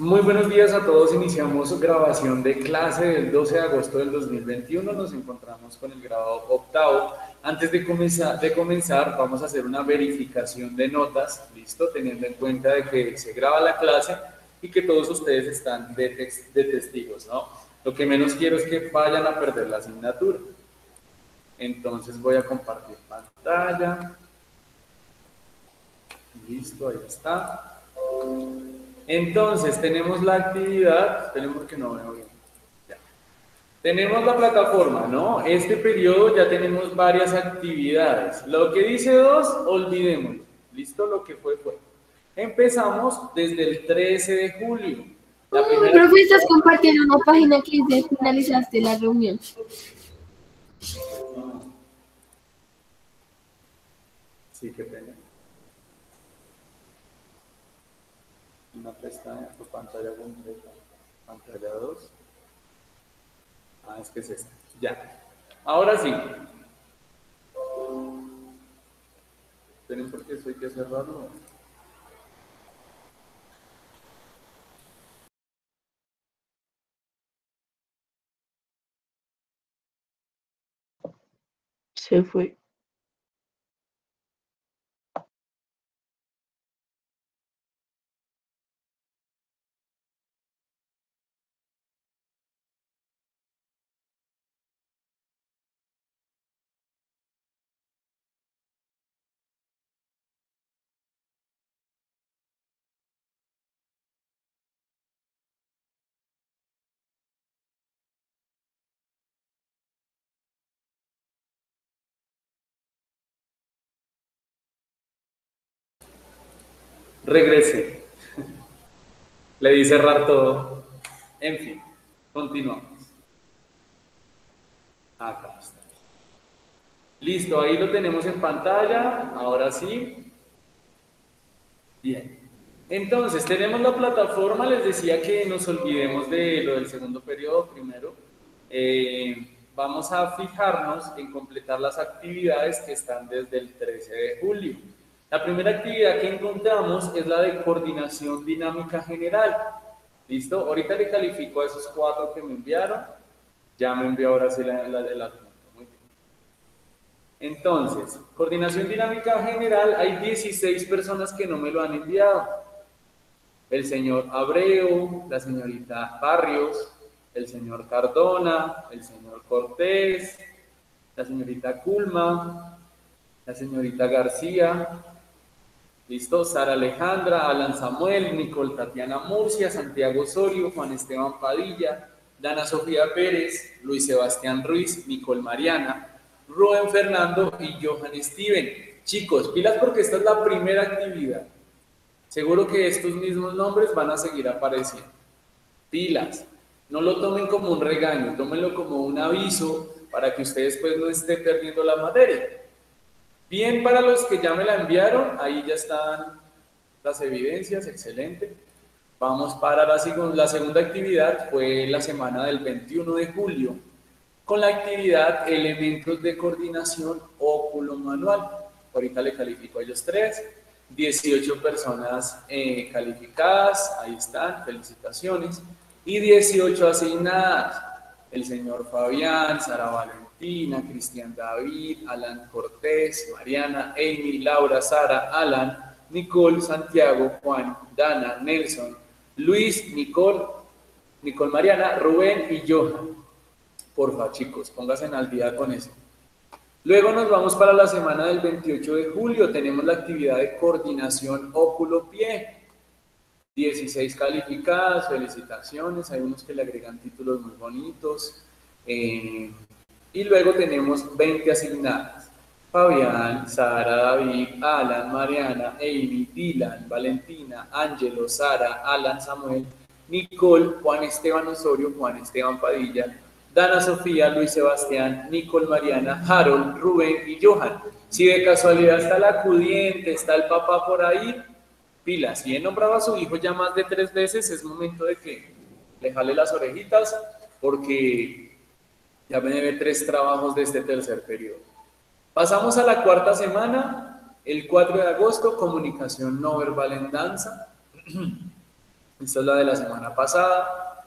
Muy buenos días a todos. Iniciamos grabación de clase del 12 de agosto del 2021. Nos encontramos con el grado octavo. Antes de comenzar, de comenzar, vamos a hacer una verificación de notas, listo, teniendo en cuenta de que se graba la clase y que todos ustedes están de, testigos, ¿no? Lo que menos quiero es que vayan a perder la asignatura. Entonces voy a compartir pantalla. Listo, ahí está. Entonces, tenemos la actividad, esperen porque no veo bien. Tenemos la plataforma, ¿no? Este periodo ya tenemos varias actividades. Lo que dice dos, olvidémoslo. ¿Listo? Lo que fue, fue. Empezamos desde el 13 de julio. La primera... Profe, estás compartiendo una página que dice finalizaste la reunión. Sí, qué pena. Una pestaña por pantalla completa, pantalla 2. Ah, es que es esta. Ya. Ahora sí. ¿Tienen por qué eso que cerrarlo? Se fue. Regrese. Le di cerrar todo. En fin, continuamos. Acá está. Listo, ahí lo tenemos en pantalla. Ahora sí. Bien. Entonces, tenemos la plataforma. Les decía que nos olvidemos de lo del segundo periodo primero. Eh, vamos a fijarnos en completar las actividades que están desde el 13 de julio. La primera actividad que encontramos es la de coordinación dinámica general. ¿Listo? Ahorita le califico a esos cuatro que me enviaron. Ya me envió ahora sí la, la Muy bien. Entonces, coordinación dinámica general, hay 16 personas que no me lo han enviado. El señor Abreu, la señorita Barrios, el señor Cardona, el señor Cortés, la señorita Culma, la señorita García, ¿Listo? Sara Alejandra, Alan Samuel, Nicole Tatiana Murcia, Santiago Osorio, Juan Esteban Padilla, Dana Sofía Pérez, Luis Sebastián Ruiz, Nicole Mariana, Rubén Fernando y Johan Steven. Chicos, pilas porque esta es la primera actividad. Seguro que estos mismos nombres van a seguir apareciendo. Pilas. No lo tomen como un regaño, tómenlo como un aviso para que ustedes pues no estén perdiendo la materia. Bien, para los que ya me la enviaron, ahí ya están las evidencias, excelente. Vamos para la, la segunda actividad, fue la semana del 21 de julio, con la actividad Elementos de Coordinación Óculo Manual. Ahorita le califico a ellos tres, 18 personas eh, calificadas, ahí están, felicitaciones, y 18 asignadas. El señor Fabián, Sara Cristian David, Alan Cortés, Mariana, Amy, Laura, Sara, Alan, Nicole, Santiago, Juan, Dana, Nelson, Luis, Nicole, Nicole Mariana, Rubén y Johan. Porfa, chicos, pónganse al día con eso. Luego nos vamos para la semana del 28 de julio. Tenemos la actividad de coordinación óculo-pie. 16 calificadas, felicitaciones. Hay unos que le agregan títulos muy bonitos. Eh, y luego tenemos 20 asignadas. Fabián, Sara, David, Alan, Mariana, Amy, Dylan, Valentina, Ángelo, Sara, Alan, Samuel, Nicole, Juan Esteban Osorio, Juan Esteban Padilla, Dana Sofía, Luis Sebastián, Nicole Mariana, Harold, Rubén y Johan. Si de casualidad está la acudiente, está el papá por ahí, pila. Si he nombrado a su hijo ya más de tres veces, es momento de que le jale las orejitas, porque ya me debe tres trabajos de este tercer periodo. Pasamos a la cuarta semana, el 4 de agosto, comunicación no verbal en danza. Esta es la de la semana pasada.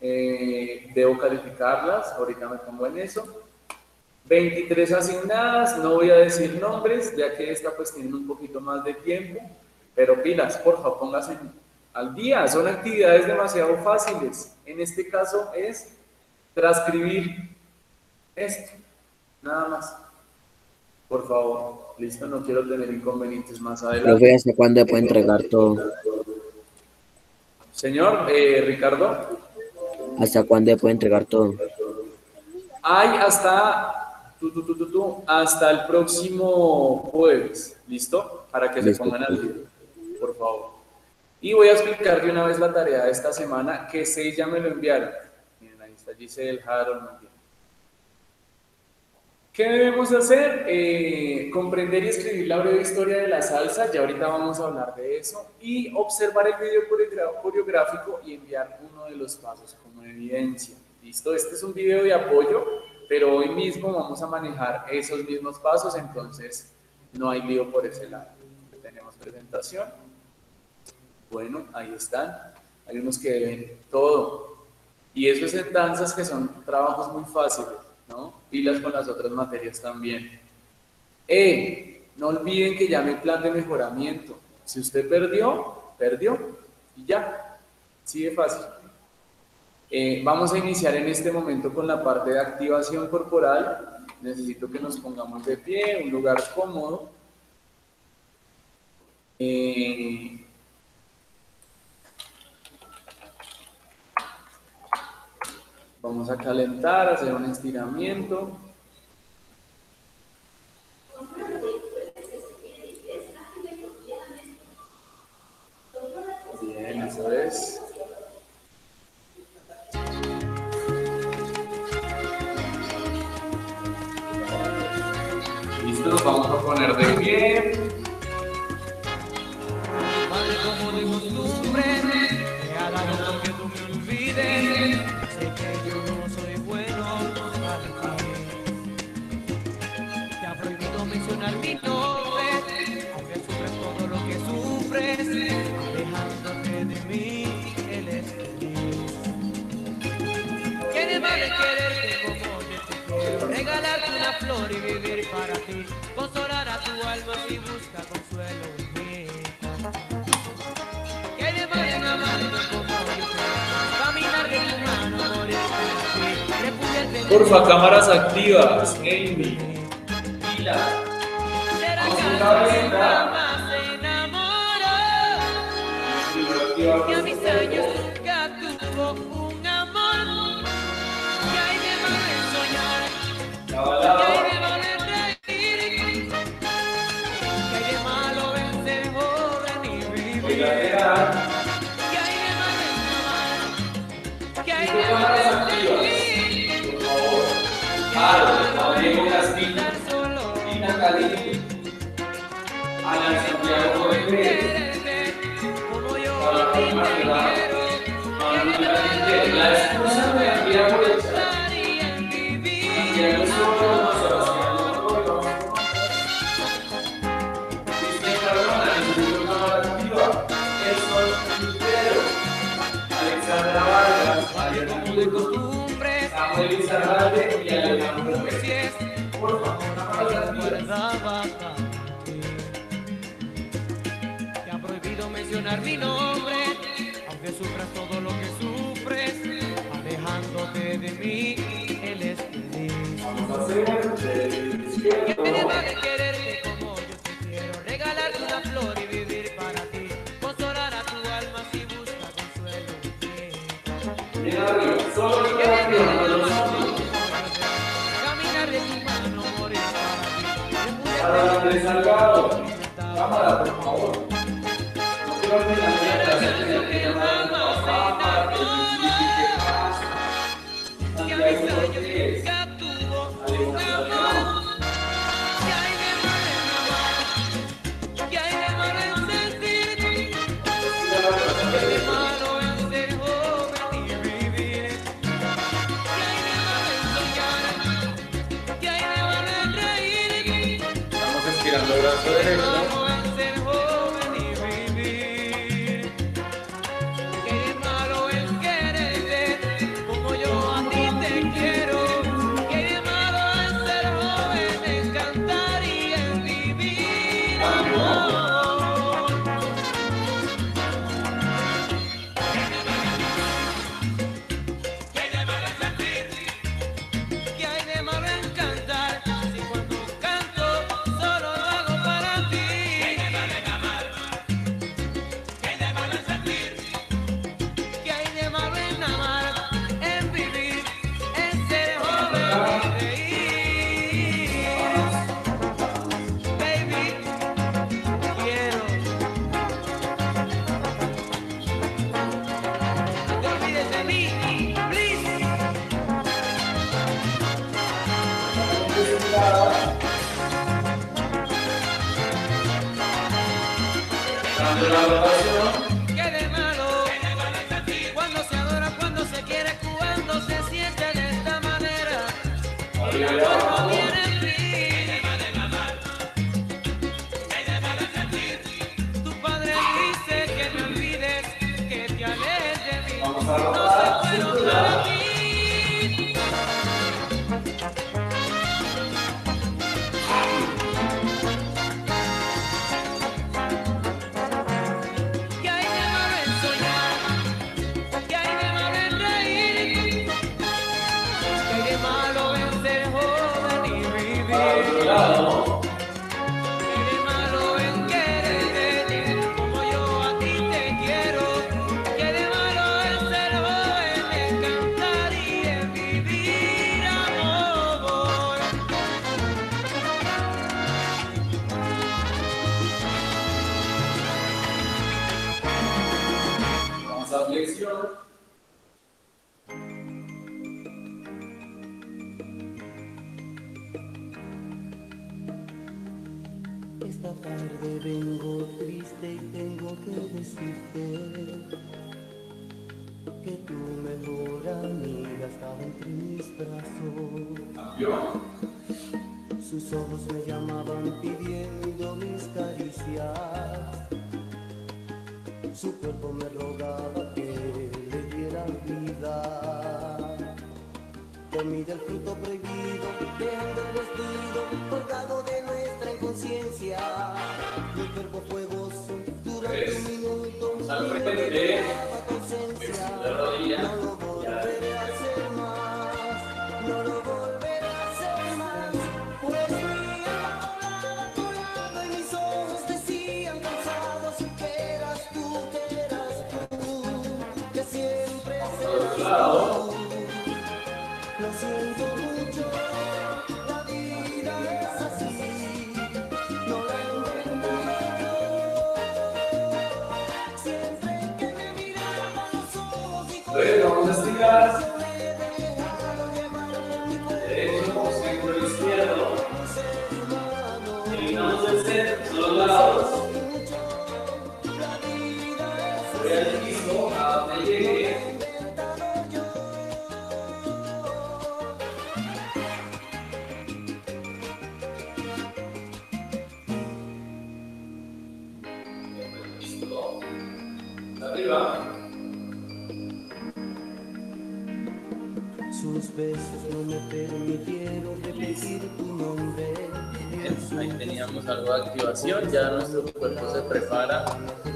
Eh, debo calificarlas, ahorita me pongo en eso. 23 asignadas, no voy a decir nombres, ya que esta pues tiene un poquito más de tiempo, pero pilas, por favor, pónganse al día, son actividades demasiado fáciles. En este caso es transcribir esto, nada más. Por favor, listo, no quiero tener inconvenientes más adelante. Profe, ¿hasta cuándo puede entregar todo? Señor eh, Ricardo. ¿Hasta cuándo puede entregar todo? Hay hasta, tú, tú, tú, tú, hasta el próximo jueves, ¿listo? Para que se pongan al día, por favor. Y voy a explicar de una vez la tarea de esta semana, que seis ya me lo enviaron. Está Giselle, Harold, ¿Qué debemos hacer? Eh, comprender y escribir la breve historia de la salsa, ya ahorita vamos a hablar de eso, y observar el video coreográfico y enviar uno de los pasos como evidencia. ¿Listo? Este es un video de apoyo, pero hoy mismo vamos a manejar esos mismos pasos, entonces no hay lío por ese lado. Tenemos presentación. Bueno, ahí están. Hay unos que ven todo. Y eso es en danzas que son trabajos muy fáciles. ¿no? Pilas con las otras materias también. E, no olviden que llame plan de mejoramiento. Si usted perdió, perdió y ya. De fácil. Eh, vamos a iniciar en este momento con la parte de activación corporal. Necesito que nos pongamos de pie, un lugar cómodo. Eh, Vamos a calentar, hacer un estiramiento. Bien, eso es. Listo, nos vamos a poner de pie. Porfa, cámaras activas, Amy. Pila. Jamás se Natalie Ana Santiago Correa, como yo a ti te quiero, la excusa me claro. Lo siento mucho, la vida es así. No la he Siempre que me miras a los ojos y con Canada.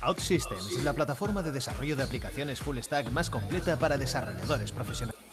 OutSystems es la plataforma de desarrollo de aplicaciones full stack más completa para desarrolladores profesionales.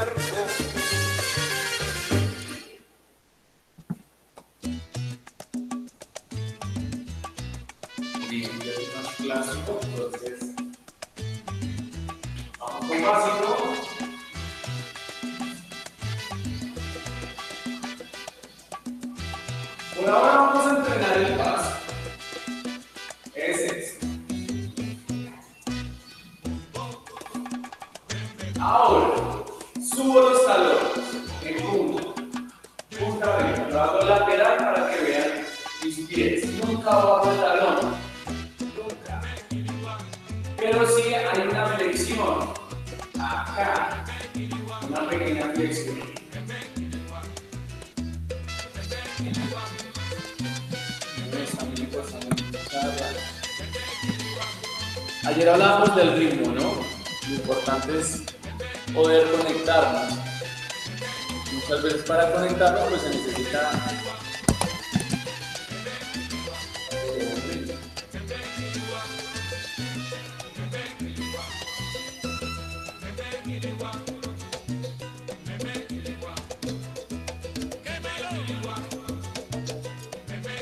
charco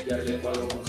Ya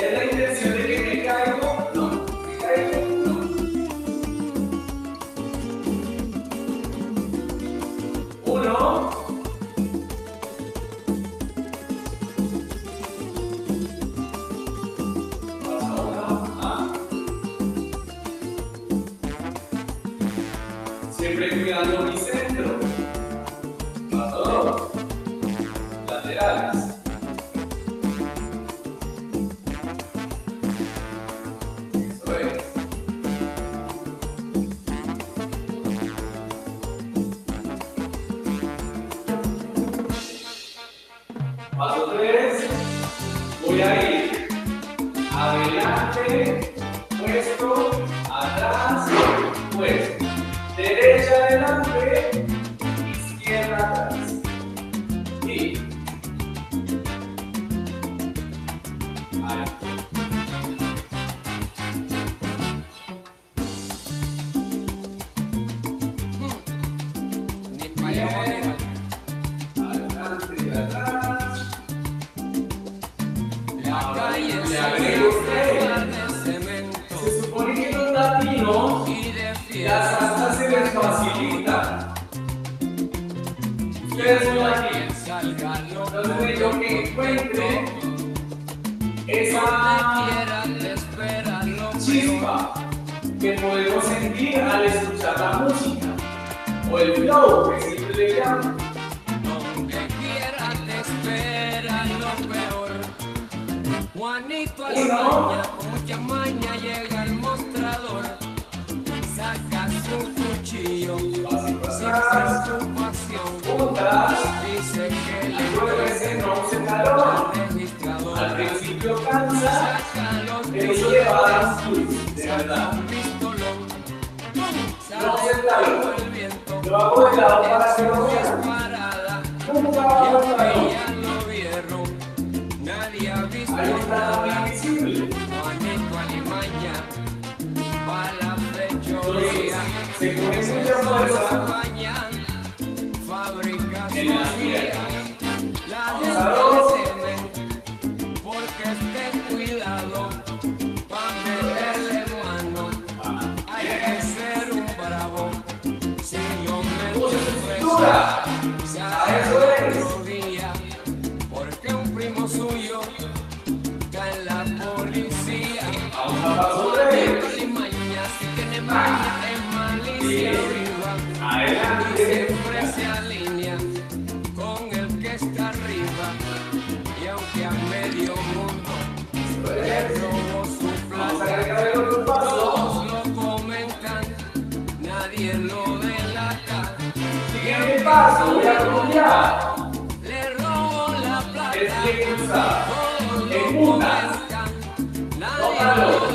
¿Es la intención ir. Entonces necesito que encuentre esa chispa que podemos sentir al escuchar la música o el flow que siempre le llaman. Juanito Uno. Mucha maña llega al mostrador. Saca su cuchillo, sin preocupación. Dice que le luego ese no se calor. al principio cansa, pero dar switch, de verdad. No se calor. el viento. Lo hago de lado para que no vean. ¿Cómo va a. Nadie ha visto nada. invisible. Juanito Alimaña, pa' la Entonces, fechoría. se pone mucha fuerza Porque ten cuidado, pa' meterle mano. Hay que ser un bravo. Si yo me Usa confieso, cintura. se A eso es. porque un primo suyo está en la policía. Vamos a paso tres. Alimaña, si tiene maña, es malicia arriba. Adelante. Siempre se Voy a copiar. Le robó la plata, Es que todos en lo puntas. comentan, No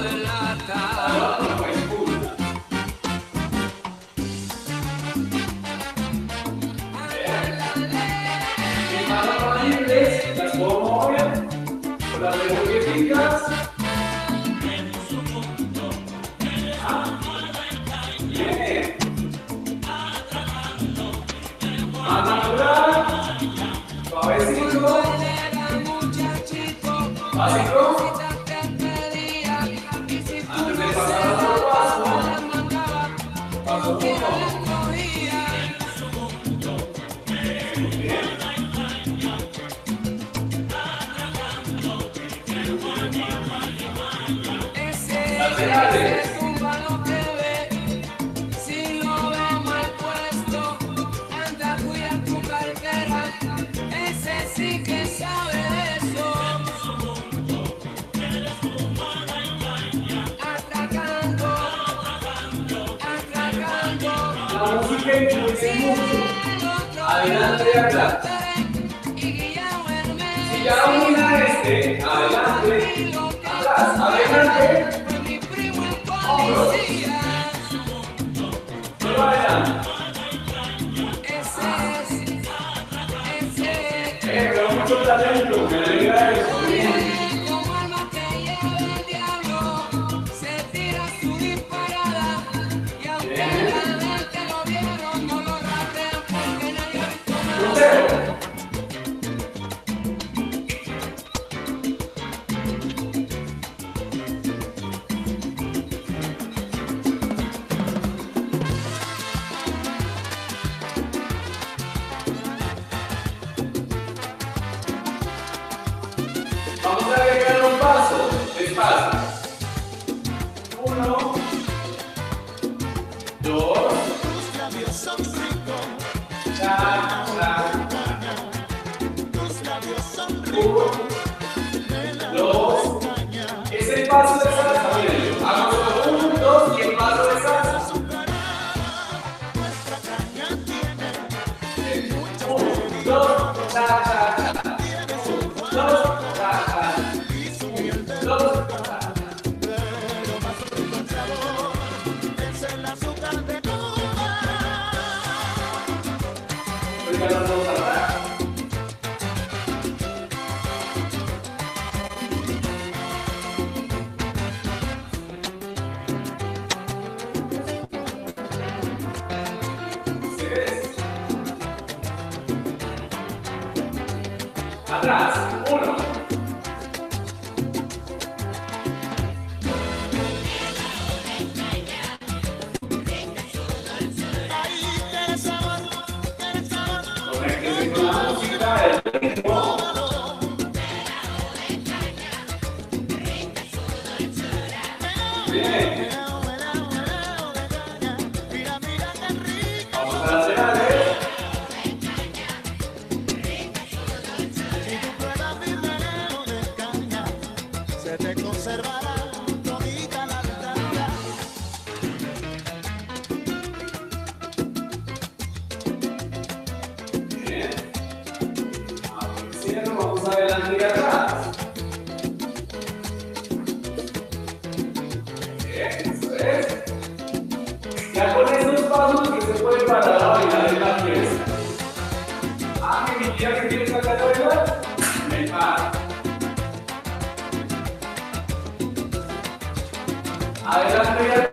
Mucho. Adelante y atrás. Si ya domina este, adelante, atrás, adelante, hombros. Solo adelante. Pero mucho talento, me alegra eso. Adelante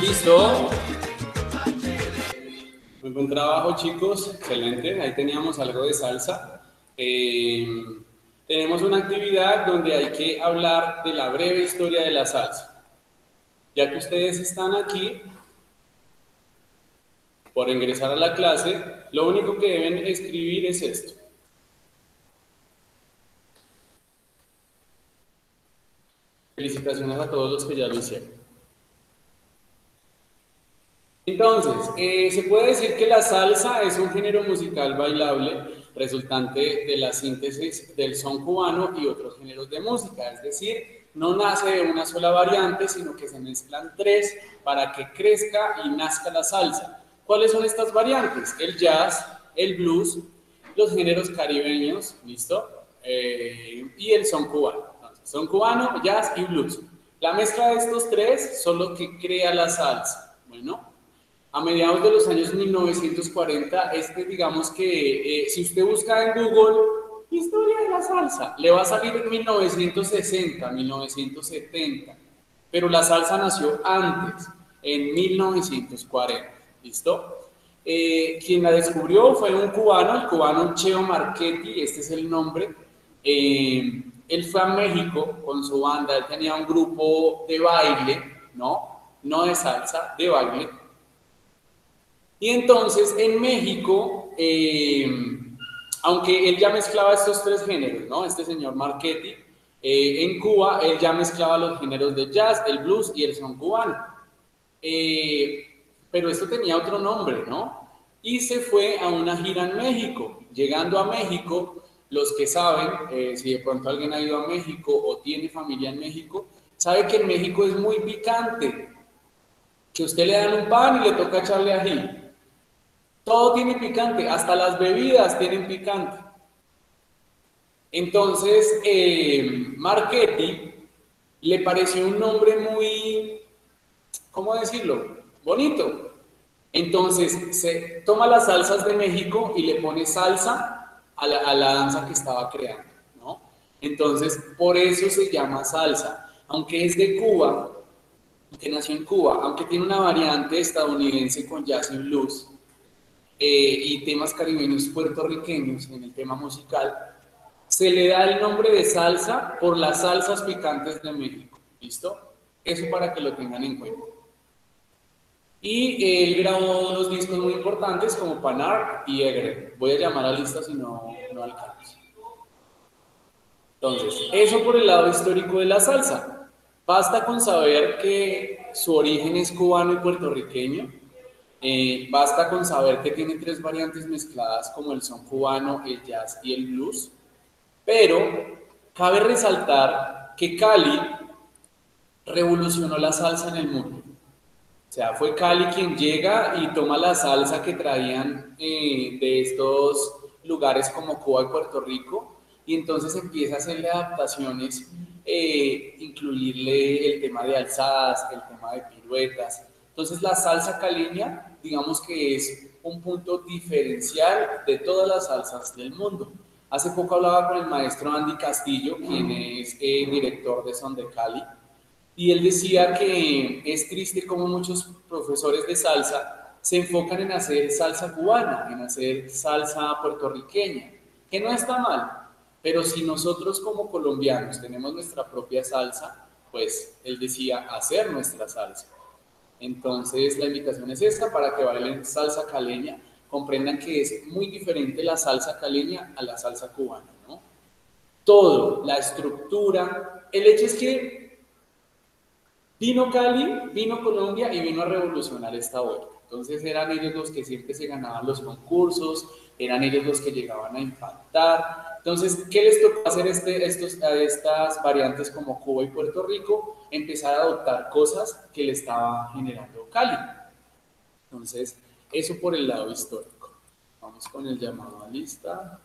Listo. Muy buen trabajo, chicos. Excelente. Ahí teníamos algo de salsa. Eh, tenemos una actividad donde hay que hablar de la breve historia de la salsa. Ya que ustedes están aquí por ingresar a la clase, lo único que deben escribir es esto. Felicitaciones a todos los que ya lo hicieron. Entonces, eh, se puede decir que la salsa es un género musical bailable resultante de la síntesis del son cubano y otros géneros de música, es decir, no nace de una sola variante, sino que se mezclan tres para que crezca y nazca la salsa. ¿Cuáles son estas variantes? El jazz, el blues, los géneros caribeños, ¿listo? Eh, y el son cubano. Entonces, son cubano, jazz y blues. La mezcla de estos tres son lo que crea la salsa. Bueno, a mediados de los años 1940, este digamos que eh, si usted busca en Google historia de la salsa, le va a salir en 1960, 1970, pero la salsa nació antes, en 1940, ¿listo? Eh, quien la descubrió fue un cubano, el cubano Cheo Marchetti, este es el nombre. Eh, él fue a México con su banda, él tenía un grupo de baile, ¿no? No de salsa, de baile y entonces en México, eh, aunque él ya mezclaba estos tres géneros, ¿no? Este señor Marchetti, eh, en Cuba él ya mezclaba los géneros de jazz, el blues y el son cubano. Eh, pero esto tenía otro nombre, ¿no? Y se fue a una gira en México. Llegando a México, los que saben, si de pronto alguien ha ido a México o tiene familia en México, sabe que en México es muy picante. Que usted le dan un pan y le toca echarle ají. Todo tiene picante, hasta las bebidas tienen picante. Entonces, eh, Marchetti le pareció un nombre muy, ¿cómo decirlo? Bonito. Entonces, se toma las salsas de México y le pone salsa a la, a la danza que estaba creando, ¿no? Entonces, por eso se llama salsa. Aunque es de Cuba, que nació en Cuba, aunque tiene una variante estadounidense con jazz y blues, eh, y temas caribeños puertorriqueños en el tema musical, se le da el nombre de salsa por las salsas picantes de México. ¿Listo? Eso para que lo tengan en cuenta. Y eh, él grabó unos discos muy importantes como Panar y Egre. Voy a llamar a lista si no, no alcanzo. Entonces, eso por el lado histórico de la salsa. Basta con saber que su origen es cubano y puertorriqueño, eh, basta con saber que tiene tres variantes mezcladas como el son cubano, el jazz y el blues, pero cabe resaltar que Cali revolucionó la salsa en el mundo. O sea, fue Cali quien llega y toma la salsa que traían eh, de estos lugares como Cuba y Puerto Rico y entonces empieza a hacerle adaptaciones, eh, incluirle el tema de alzadas, el tema de piruetas. Entonces la salsa caleña digamos que es un punto diferencial de todas las salsas del mundo. Hace poco hablaba con el maestro Andy Castillo, quien es el eh, director de Son de Cali, y él decía que es triste como muchos profesores de salsa se enfocan en hacer salsa cubana, en hacer salsa puertorriqueña, que no está mal, pero si nosotros como colombianos tenemos nuestra propia salsa, pues él decía hacer nuestra salsa. Entonces, la invitación es esta para que bailen salsa caleña, comprendan que es muy diferente la salsa caleña a la salsa cubana, ¿no? Todo, la estructura, el hecho es que vino Cali, vino Colombia y vino a revolucionar esta vuelta. Entonces eran ellos los que siempre se ganaban los concursos, eran ellos los que llegaban a impactar, entonces, ¿qué les tocó hacer este, estos, a estas variantes como Cuba y Puerto Rico? Empezar a adoptar cosas que le estaba generando Cali. Entonces, eso por el lado histórico. Vamos con el llamado a lista.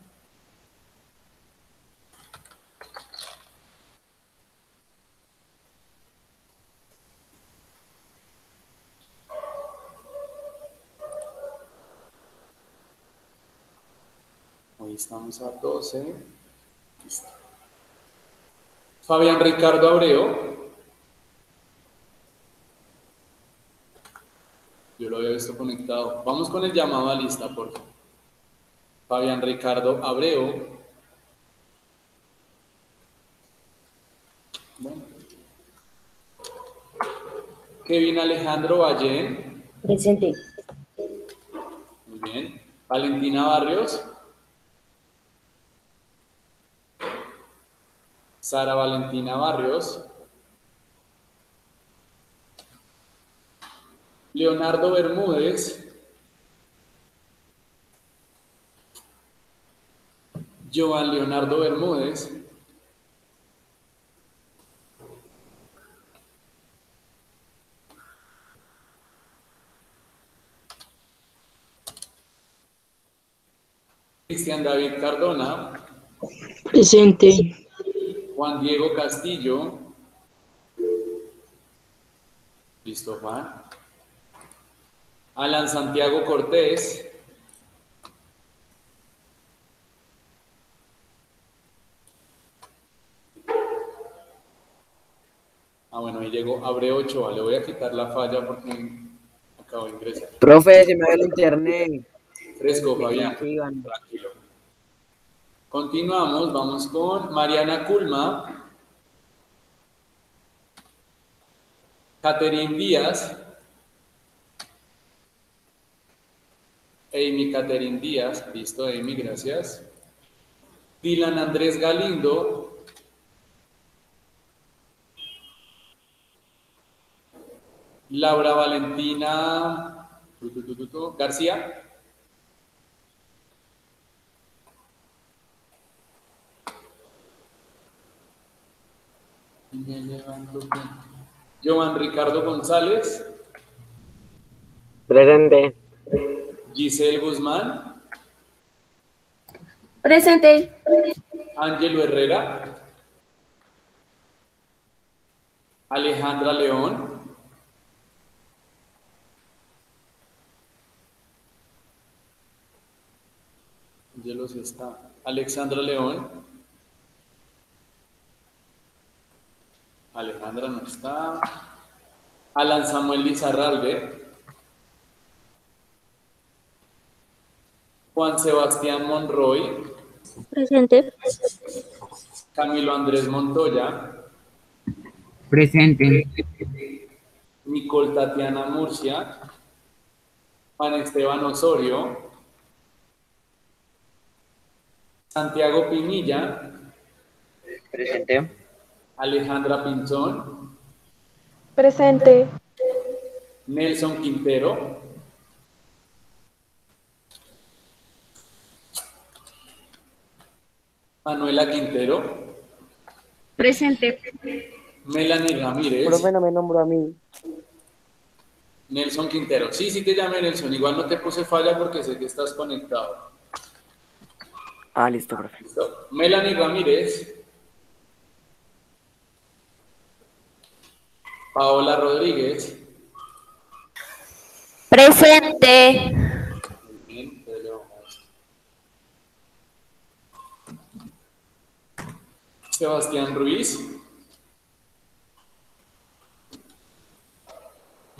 Estamos a 12. Listo. Fabián Ricardo Abreu. Yo lo había visto conectado. Vamos con el llamado a lista, por favor. Fabián Ricardo Abreu. Bueno. Kevin Alejandro Ballén. Presente. Muy bien. Valentina Barrios. Sara Valentina Barrios. Leonardo Bermúdez. Joan Leonardo Bermúdez. Cristian David Cardona. Presente. Juan Diego Castillo. Listo, Juan. Alan Santiago Cortés. Ah, bueno, ahí llegó Abreu Ochoa. Le voy a quitar la falla porque acabo de ingresar. Profe, se me ve el internet. Fresco, Fabián. Tranquilo. Continuamos, vamos con Mariana Culma. Caterín Díaz. Amy Caterín Díaz. Listo, Amy, gracias. Dylan Andrés Galindo. Laura Valentina García. Me levanto bien. Joan Ricardo González, Presente. Giselle Guzmán, Presente. Ángelo Herrera, Alejandra León, Ángelo sí está, Alexandra León, Alejandra no está, Alan Samuel Lizarralde, Juan Sebastián Monroy, Presente. Camilo Andrés Montoya, Presente. Nicole Tatiana Murcia, Juan Esteban Osorio, Santiago Pinilla, Presente. Alejandra Pinzón, Presente. Nelson Quintero, Manuela Quintero, Presente. Melanie Ramírez, no me nombro a mí. Nelson Quintero. Sí, sí te llamé Nelson, igual no te puse falla porque sé que estás conectado. Ah, listo, profe. Listo. Melanie Ramírez. Paola Rodríguez. Presente. Bien. Sebastián Ruiz.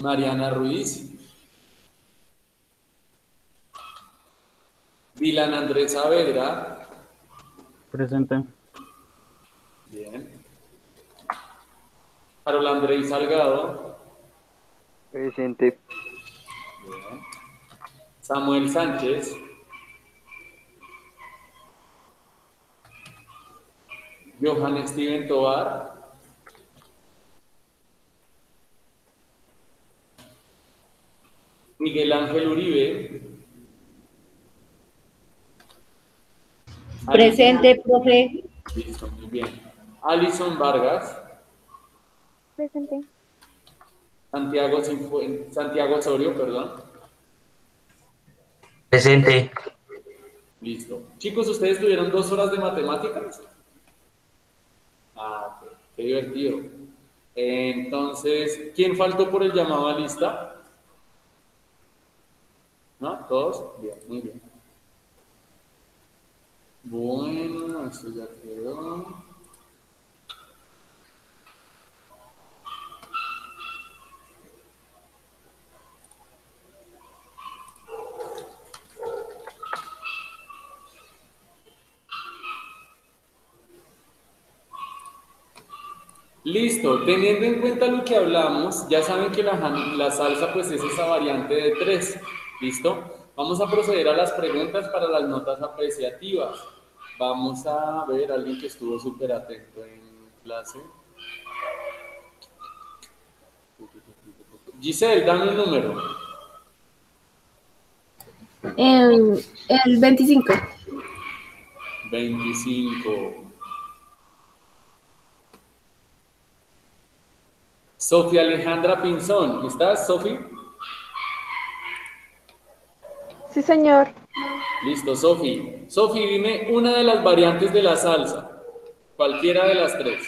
Mariana Ruiz. Dylan Andrés Saavedra. Presente. Bien. Carol Andrés Salgado. Presente. Bien. Samuel Sánchez. Johan Steven Tobar. Miguel Ángel Uribe. Presente, profe. Listo, muy bien. Alison Vargas. Presente. Santiago, Santiago Osorio, perdón. Presente. Listo. Chicos, ¿ustedes tuvieron dos horas de matemáticas? Ah, ok. qué divertido. Entonces, ¿quién faltó por el llamado a lista? ¿No? ¿Todos? Bien, muy bien. Bueno, esto ya quedó. Listo, teniendo en cuenta lo que hablamos, ya saben que la, salsa pues es esa variante de 3. ¿Listo? Vamos a proceder a las preguntas para las notas apreciativas. Vamos a ver a alguien que estuvo súper atento en clase. Giselle, dame un número. El, el 25. 25. Sofía Alejandra Pinzón, ¿estás, Sofi? Sí, señor. Listo, Sofi. Sofi, dime una de las variantes de la salsa. Cualquiera de las tres.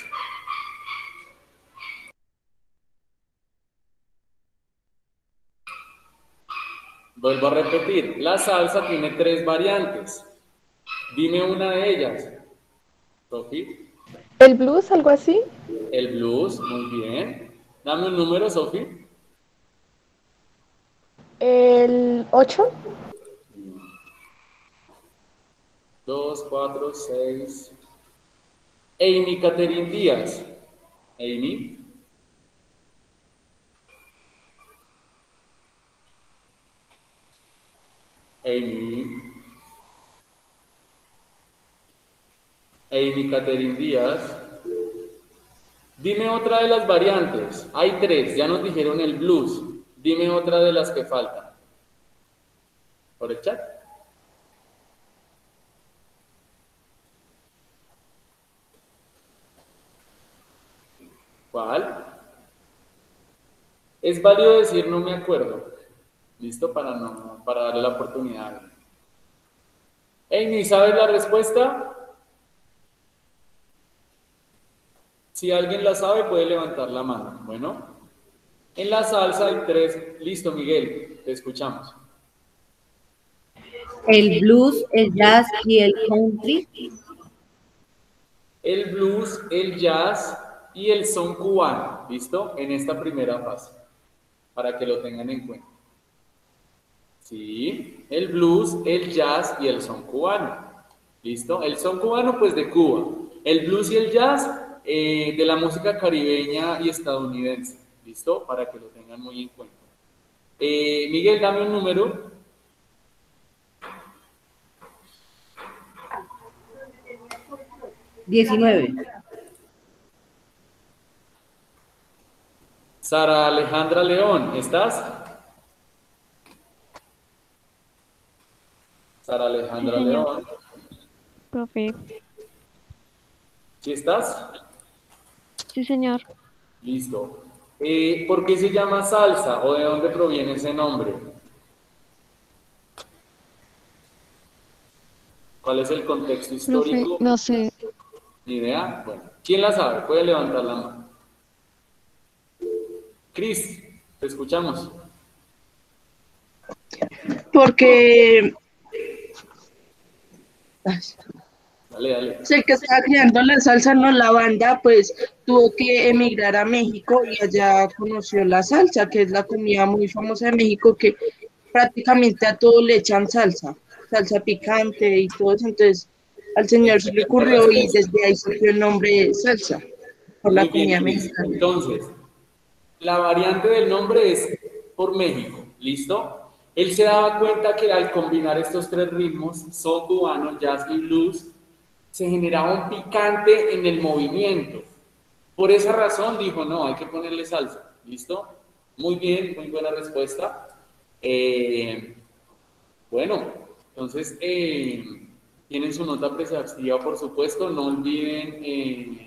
Vuelvo a repetir, la salsa tiene tres variantes. Dime una de ellas. Sofi. ¿El blues, algo así? El blues, muy bien. Dame un número, Sofi. ¿El 8? 2, 4, 6. Amy Catherine Díaz. Amy. Amy. Amy Catherine Díaz. Dime otra de las variantes. Hay tres, ya nos dijeron el blues. Dime otra de las que faltan. Por el chat. ¿Cuál? Es válido decir no me acuerdo. ¿Listo? Para, no, para darle la oportunidad. Amy, ¿sabes la respuesta? Si alguien la sabe, puede levantar la mano. Bueno, en la salsa hay tres. Listo, Miguel, te escuchamos. El blues, el jazz y el country. El blues, el jazz y el son cubano. ¿Listo? En esta primera fase. Para que lo tengan en cuenta. Sí, el blues, el jazz y el son cubano. ¿Listo? El son cubano, pues de Cuba. El blues y el jazz eh, de la música caribeña y estadounidense. ¿Listo? Para que lo tengan muy en cuenta. Eh, Miguel, dame un número. Diecinueve. Sara Alejandra León, ¿estás? Sara Alejandra Sí. León, Profe. ¿sí estás? Sí, señor. Listo. Eh, ¿Por qué se llama salsa o de dónde proviene ese nombre? ¿Cuál es el contexto histórico? no sé. Ni idea. Bueno, ¿quién la sabe? Puede levantar la mano. Cris, te escuchamos. porque Dale, dale. sé que estaba creando la salsa, no la banda, pues tuvo que emigrar a México y allá conoció la salsa, que es la comida muy famosa de México, que prácticamente a todo le echan salsa, salsa picante y todo eso, entonces al señor se le ocurrió y desde ahí surgió el nombre salsa, por la comida mexicana. Entonces, la variante del nombre es por México, ¿listo? Él se daba cuenta que al combinar estos tres ritmos, son cubano, jazz y blues, se generaba un picante en el movimiento. Por esa razón dijo, no, hay que ponerle salsa, ¿listo? Muy bien, muy buena respuesta. Eh, bueno, entonces, eh, tienen su nota apreciativa, por supuesto, no olviden... eh,